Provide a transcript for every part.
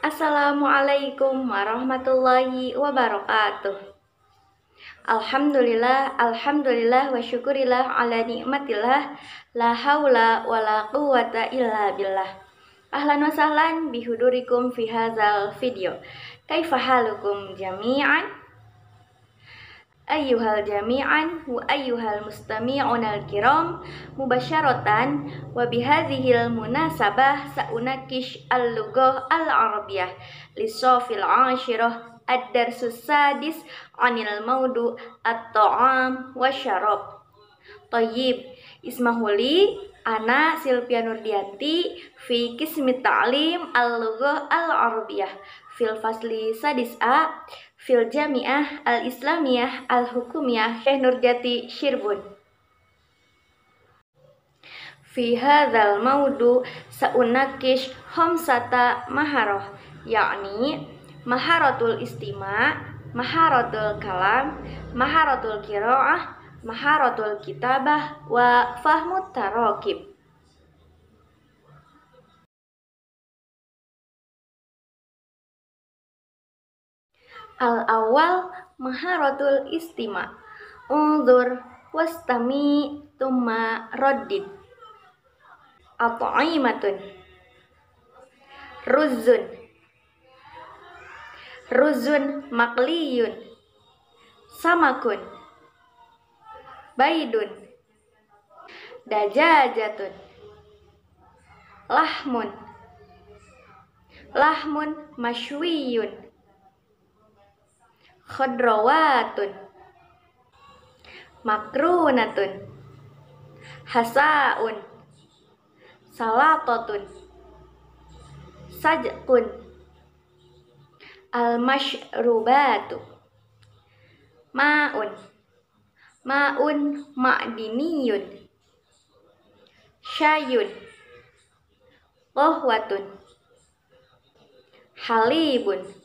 Assalamualaikum warahmatullahi wabarakatuh. Alhamdulillah, alhamdulillah wa syukurillah ala nikmatillah la haula wa la quwata illa billah. Ahlan wa sahlan bihudurikum fi hadzal video. Kaifa halukum jami'an? Ayyuhal jami'an wa ayyuhal mustami'un al-kiram mubasyaratan wa bihadhil munasabah sa'unakish al-lughah al-arabiyah lisofil ashirah ad-darsus sadis anil maudu at-ta'am wa syarab Tayyib Ismahuli Ana Silvia Nurdianti fi kismi ta'lim al-lughah al-arabiyah fil fasli sadis A fil jami'ah al-islamiyah al-hukumiyah Syekh Nurjati Syirbun Fi hadzal maudu saunakish khamsata maharoh yakni maharatul istima, maharatul kalam, maharatul qiraah, maharatul kitabah wa fahmut tarakib Al-awwal maharatul istima. Unzur wastami tumma raddid. At'imatun. Ruzun. Ruzun makliyun. Samakun. Baidun. Dajajatun. Lahmun. Lahmun masywiyun khadrawatun. Makrunatun. Hasaun. Salatatun. Sajkun. Almashrubatu. Maun. Maun ma'diniyun. Syayun. Qahwatun. Halibun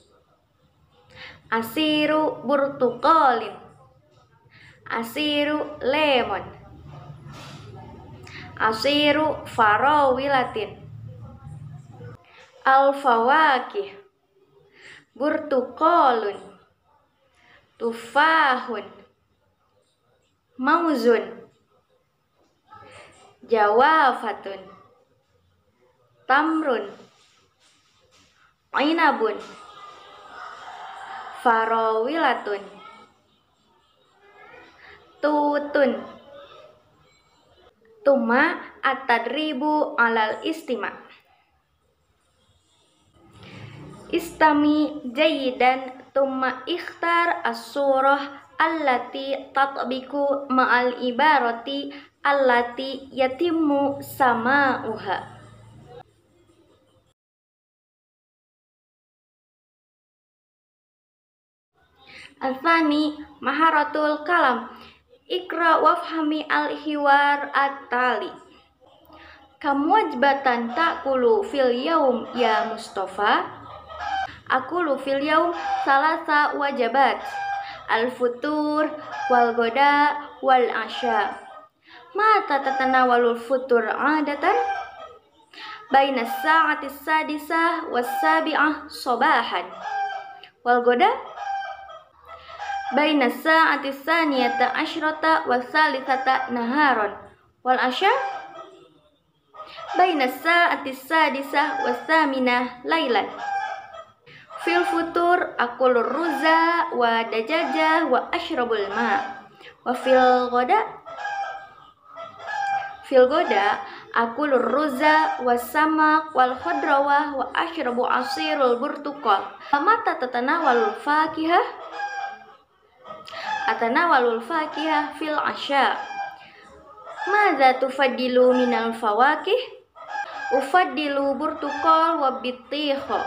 asiru burtukolin asiru lemon. Asiru farawilatin. Alfawakih burtukolun. Tufahun. Mauzun. Jawafatun. Tamrun. Ainabun farawilatun. Tutun. Tuma at-tadribu alal istima. Istami jayidan tuma ikhtar as-surah allati tatbiku ma'al ibarati allati yatimmu sama'uha Al-Thani Maharatul Kalam. Ikra wafhami al-hiwar at-tali. Kamu wajbatan takulu fil yaum ya Mustafa. Akulu fil yaum salasa wajabat. Al-futur wal goda wal asya Mata tatanawalul futur adatan? Baina sa'ati sadisah was sabi'ah sobahan. Wal goda baina sa'ati tsaniyata asyrata wa thalithata naharon. Wal asya baina sa'ati sadisah wa thaminah lailan fil futur akul ruza wa dajaja wa ashrabul ma. Wa fil goda fil goda akul ruza wa samak wal khadrawah wa ashrabu asirul burtukal mata tatanawal fakihah atanawalul fakihah fil asya. Mada tufadilu minal fawakih? Ufadilu burtukol wa bittiho.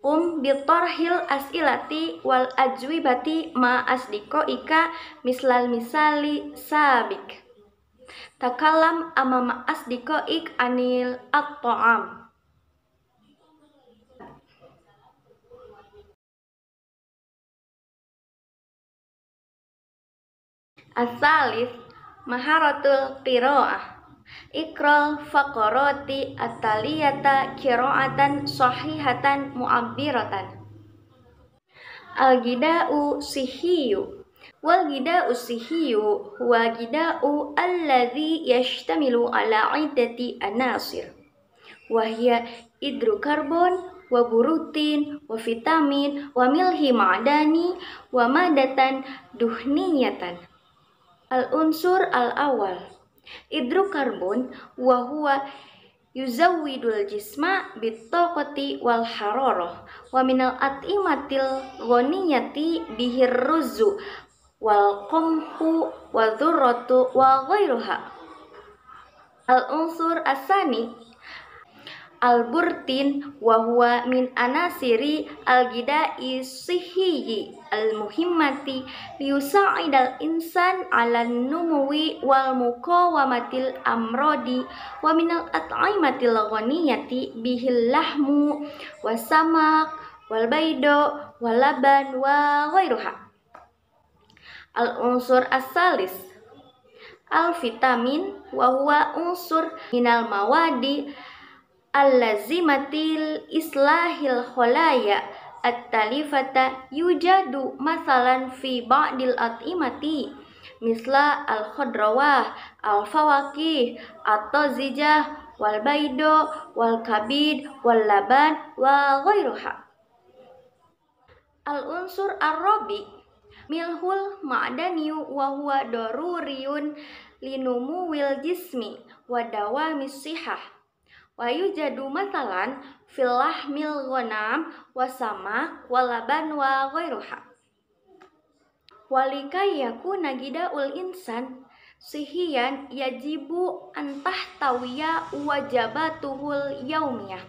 Um bitarhil as'ilati wal ajwibati ma asdiko ika mislal misali sabik. Takalam amama asdiko ik anil at-ta'am Asalis maharatul qiraah. Ikrol fakoroti ataliyata kiroatan sahihatan mu'abbiratan. Al-gida'u sihiyu. Wal gida'u sihiyu huwa gida'u alladhi yashtamilu ala iddati anasir wahya hidrokarbon wa burutin wa vitamin wa milhi ma'dani wa madatan duhniyatan al unsur al awal hidrokarbon wa huwa jisma bitaqati wal hararah wa minal at'imatil ghaniyati bihir ruzu wal qamhu wa dzurratu wa ghairuha al unsur asani al-burtin wa min anasiri al-gida'i sihiyi al-muhimmati liyusa'idal insan ala numuwi wal muqawamatil amrodi wa minal at'imatil ghaniyati bihil lahmu wa samak wal baido wal laban wa ghairuha. Al-unsur as-salis. Al-vitamin wa huwa unsur minal mawadi Al-lazimatil islahil kholaya at-talifata yujadu masalan fi ba'dil at'imati misla al-khadrawah, al-fawakih, atau zijah, wal baido, wal kabid, wal laban, wa ghairuha. Al-unsur ar-rabi milhul ma'daniyu wa huwa linumu wil jismi wa dawami sihah wa yujadu masalan fil lahmil ghanam wa sama wa laban wa ghairuha. Walika yakuna gidaul insan sihiyan yajibu antah tawiya wajabatuhul yaumiyah.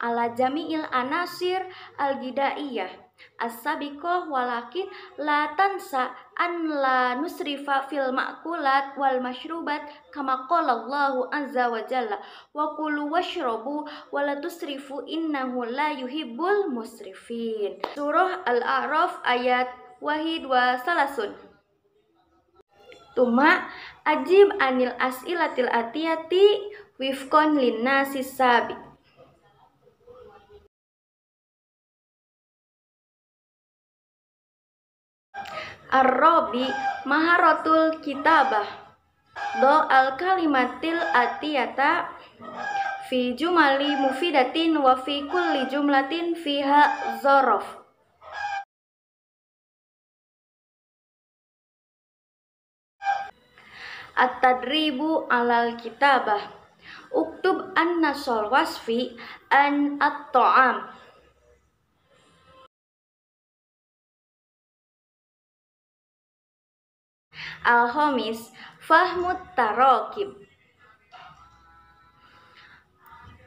Ala jami'il anasir al-gidaiyah as-sabiqah walakin la tansa an la nusrifa fil ma'kulat wal mashrubat kama qala Allahu azza wa jalla. Wa kulu washrabu wa la tusrifu innahu la yuhibbul musrifin. Surah al-a'raf ayat wahid wa salasun. Tuma ajib anil as'ilatil atiyati wifkon linnasi sabi Ar-Rabi Maharatul Kitabah. Do al-kalimatil atiyata Fi jumali mufidatin wa fi kulli jumlatin fiha zorof. At-tadribu alal kitabah. Uktub an-nasol wasfi an at-ta'am Al-Khamis Fahmut Tarakib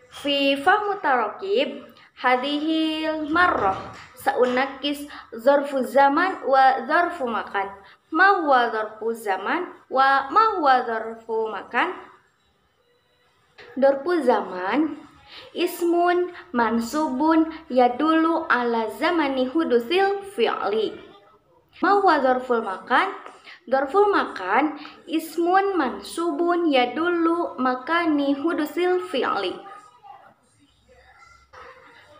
Fi Fahmut Tarakib Hadihil marrah Saunakis Zorfu zaman wa zorfu makan. Ma huwa zorfu zaman wa ma huwa zorfu makan? Dorfu zaman Ismun mansubun yadulu ala zamani hudusil fi'li. Ma huwa zorful makan Dorful makan ismun mansubun yadullu makani hudusil fi'li.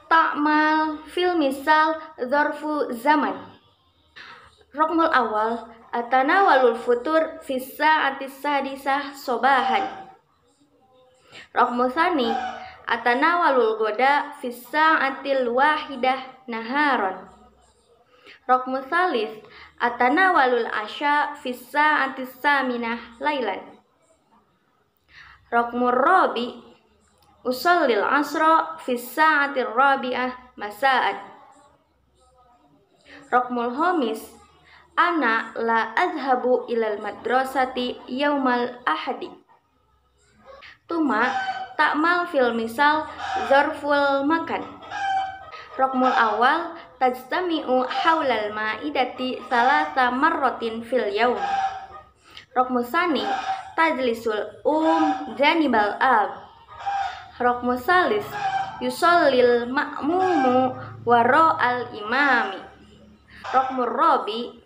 Ta'mal fil misal dorfu zaman. Rokmul awal atana walul futur fisa atis sadisah sobahan. Rokmul sani atana walul goda fisa atil wahidah naharon. Rokmul salis Atana walul asya fisa antisa minah lailan. Rokmur robi usallil asro fisa antir rabi'ah masaan. Rokmul homis ana la adhabu ilal madrasati yaumal ahadi. Tuma takmal fil misal zarful makan. Rokmul awal tajtami'u haulal ma'idati salasa marrotin fil yaum. Rokmusani tajlisul um janibal ab. Rokmusalis yusallil ma'mumu waro al imami. Rokmur robi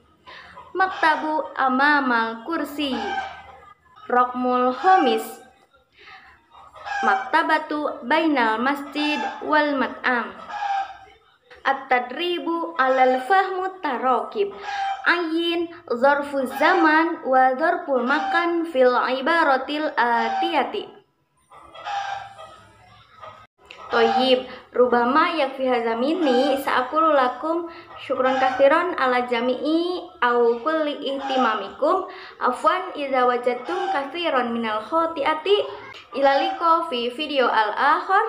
maktabu amamal kursi. Rokmul homis maktabatu bainal masjid wal mat'am at-tadribu alal fahmu tarakib ayin zarfu zaman wa zarful makan fil ibaratil atiyati. Toyib, rubama yakfi hazamini sa'akulu lakum syukron kathiron ala jami'i au kulli ihtimamikum. Afwan iza wajadtum kathiron minal khotiati ilaliko fi video al-akhir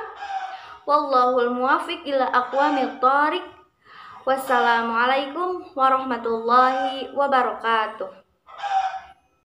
wallahul muwafiq ila aqwamil tariq wassalamualaikum warahmatullahi wabarakatuh